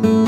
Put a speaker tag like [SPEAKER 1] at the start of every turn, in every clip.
[SPEAKER 1] Thank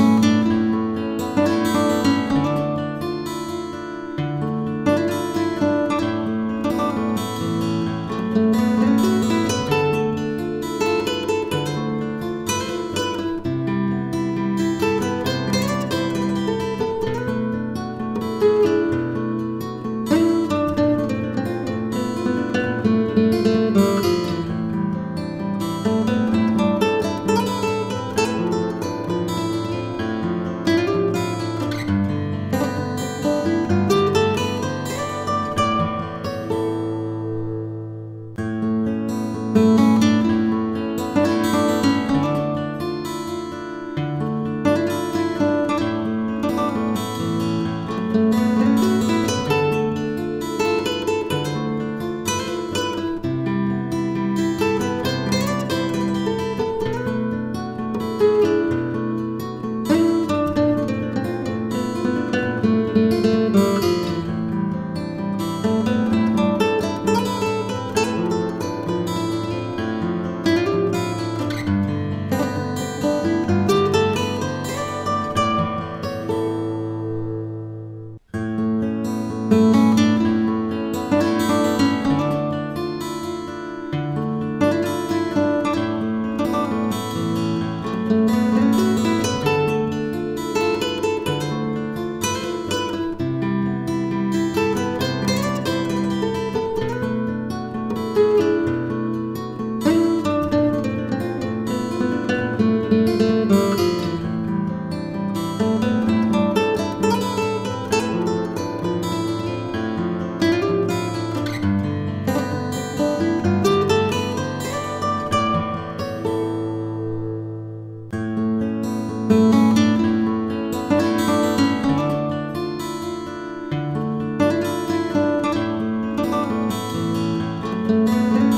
[SPEAKER 1] Música